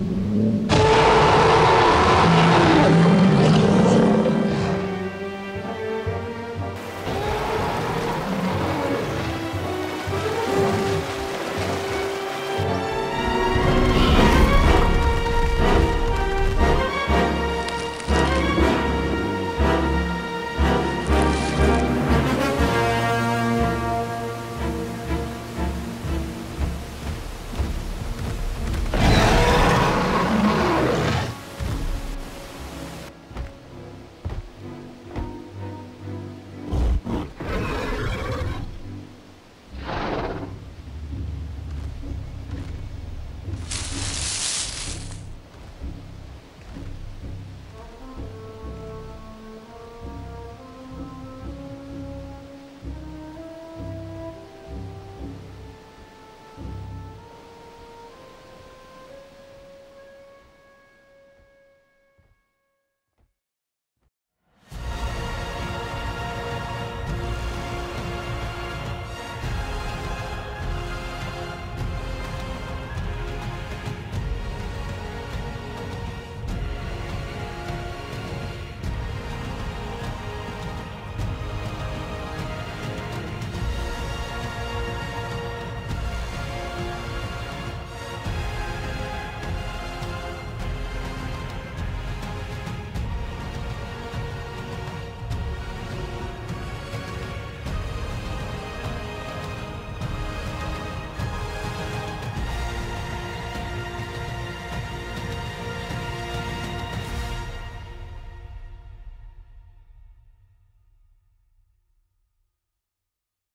Mm-hmm.